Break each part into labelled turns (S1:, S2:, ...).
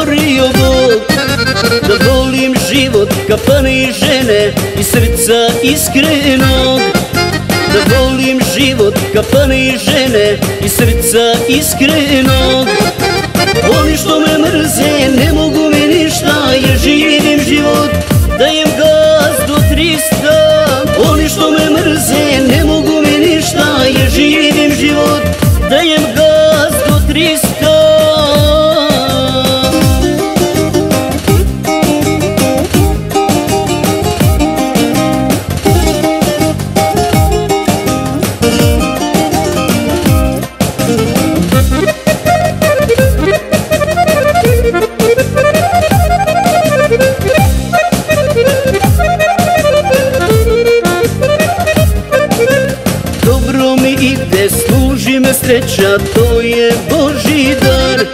S1: stvorio Bog. Da volim život, kafane i žene I srca iskrenog. Da volim život, kafane i žene I srca iskrenog. Oni što me mrze, ne mogu mi ništa Jer živim život, dajem gaz do 300 Oni što me mrze, ne mogu mi ništa Jer živim život, dajem Ide, služi me sreća, to je Boži dar.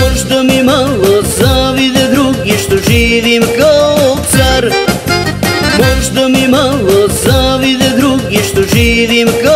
S1: Možda mi malo zavide drugi što živim kao car. Možda mi malo zavide drugi što živim kao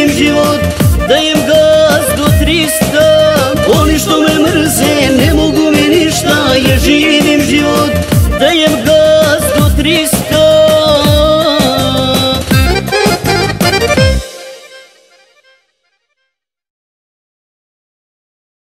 S1: mrze